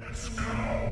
Let's go.